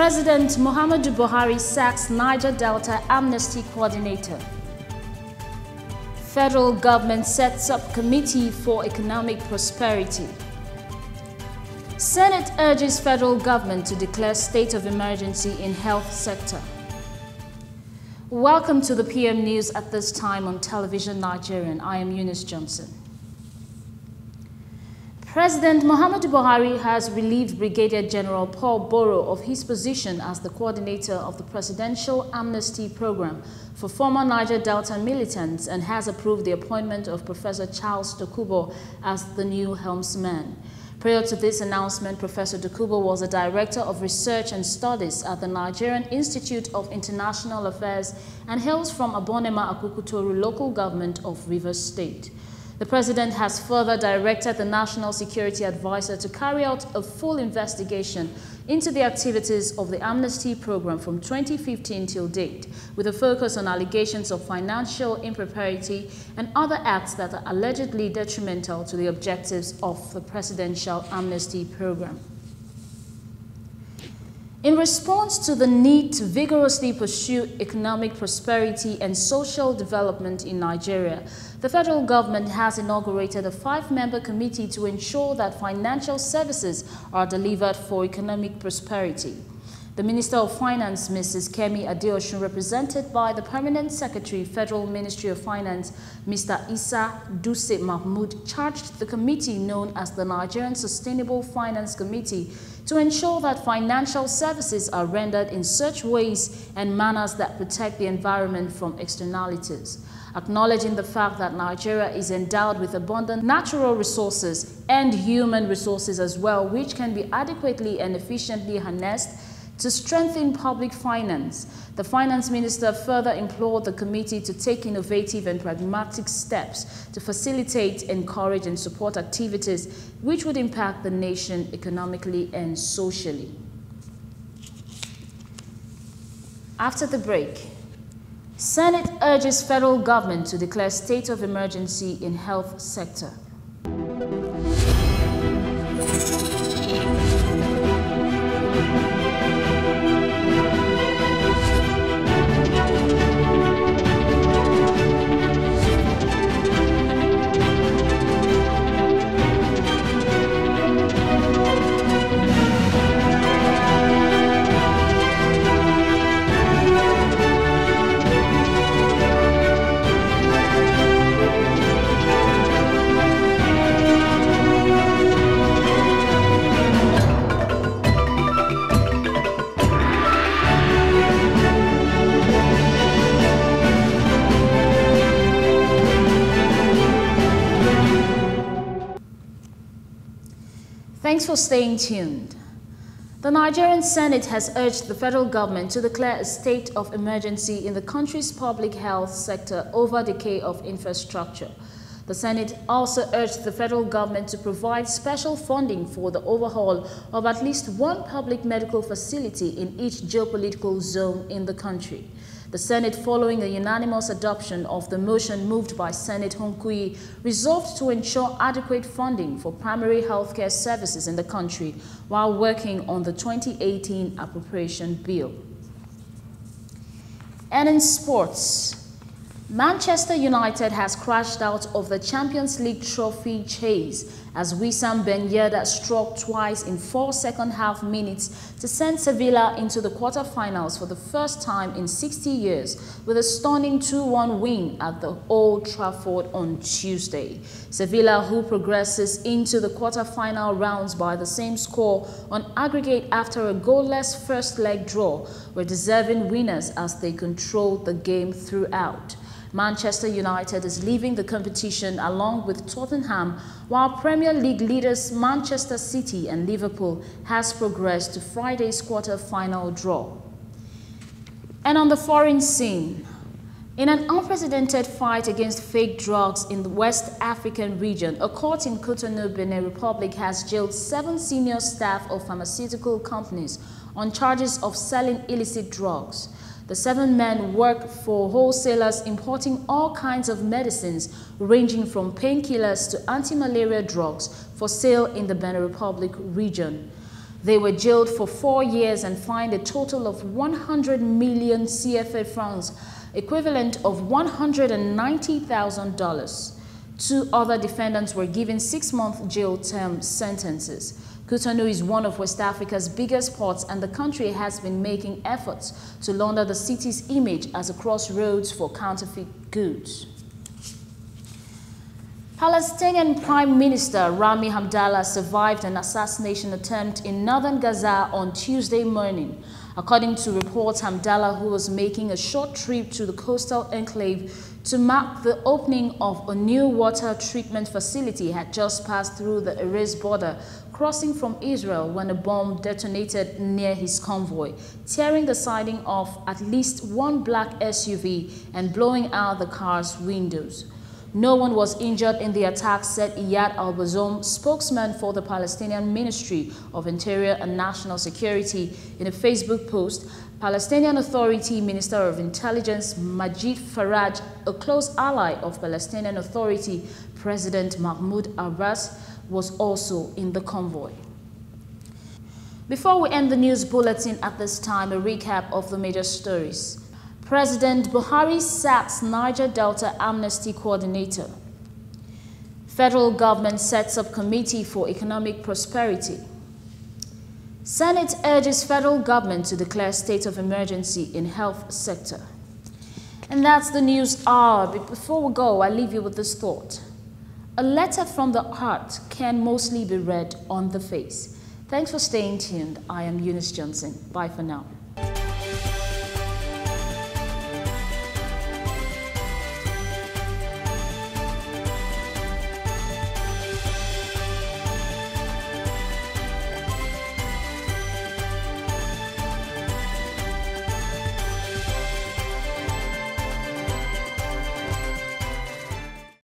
President Muhammadu Buhari sacks Niger Delta Amnesty Coordinator. Federal government sets up committee for economic prosperity. Senate urges federal government to declare state of emergency in health sector. Welcome to the PM News at this time on Television Nigerian. I am Eunice Johnson. President Muhammadu Buhari has relieved Brigadier General Paul Boroh of his position as the coordinator of the Presidential Amnesty Program for former Niger Delta militants and has approved the appointment of Professor Charles Dokubo as the new helmsman. Prior to this announcement, Professor Dokubo was the Director of Research and Studies at the Nigerian Institute of International Affairs and hails from Abonema Akukutoru local government of Rivers State. The president has further directed the National Security Advisor to carry out a full investigation into the activities of the amnesty program from 2015 till date, with a focus on allegations of financial impropriety and other acts that are allegedly detrimental to the objectives of the presidential amnesty program. In response to the need to vigorously pursue economic prosperity and social development in Nigeria, the federal government has inaugurated a five-member committee to ensure that financial services are delivered for economic prosperity. The Minister of Finance, Mrs. Kemi Adeosun, represented by the Permanent Secretary, Federal Ministry of Finance, Mr. Issa Dutse Mahmoud, charged the committee known as the Nigerian Sustainable Finance Committee to ensure that financial services are rendered in such ways and manners that protect the environment from externalities. Acknowledging the fact that Nigeria is endowed with abundant natural resources and human resources as well, which can be adequately and efficiently harnessed to strengthen public finance, the finance minister further implored the committee to take innovative and pragmatic steps to facilitate, encourage and support activities which would impact the nation economically and socially. After the break, Senate urges federal government to declare state of emergency in health sector. Thanks for staying tuned. The Nigerian Senate has urged the federal government to declare a state of emergency in the country's public health sector over decay of infrastructure. The Senate also urged the federal government to provide special funding for the overhaul of at least one public medical facility in each geopolitical zone in the country. The Senate, following a unanimous adoption of the motion moved by Senate Hunkuyi, resolved to ensure adequate funding for primary healthcare services in the country while working on the 2018 appropriation bill. And in sports, Manchester United has crashed out of the Champions League trophy chase as Wissam Ben Yedder struck twice in four second-half minutes to send Sevilla into the quarter-finals for the first time in 60 years with a stunning 2-1 win at the Old Trafford on Tuesday. Sevilla, who progresses into the quarter-final rounds by the same score on aggregate after a goalless first-leg draw, were deserving winners as they controlled the game throughout. Manchester United is leaving the competition along with Tottenham, while Premier League leaders Manchester City and Liverpool has progressed to Friday's quarter-final draw. And on the foreign scene, in an unprecedented fight against fake drugs in the West African region, a court in Cotonou, Benin Republic has jailed seven senior staff of pharmaceutical companies on charges of selling illicit drugs. The seven men work for wholesalers importing all kinds of medicines ranging from painkillers to anti-malaria drugs for sale in the Benin Republic region. They were jailed for four years and fined a total of 100 million CFA francs, equivalent of $190,000. Two other defendants were given six-month jail term sentences. Cotonou is one of West Africa's biggest ports and the country has been making efforts to launder the city's image as a crossroads for counterfeit goods. Palestinian Prime Minister Rami Hamdallah survived an assassination attempt in northern Gaza on Tuesday morning. According to reports, Hamdallah, who was making a short trip to the coastal enclave to mark the opening of a new water treatment facility, had just passed through the Erez border, crossing from Israel when a bomb detonated near his convoy, tearing the siding off at least one black SUV and blowing out the car's windows. No one was injured in the attack, said Iyad al-Bazoum, spokesman for the Palestinian Ministry of Interior and National Security. In a Facebook post, Palestinian Authority Minister of Intelligence Majid Faraj, a close ally of Palestinian Authority President Mahmoud Abbas, was also in the convoy. Before we end the news bulletin at this time, a recap of the major stories. President Buhari sacks Niger Delta Amnesty Coordinator. Federal government sets up committee for economic prosperity. Senate urges federal government to declare state of emergency in health sector. And that's the news ah, hour. But before we go, I leave you with this thought. A letter from the heart can mostly be read on the face. Thanks for staying tuned. I am Eunice Johnson. Bye for now.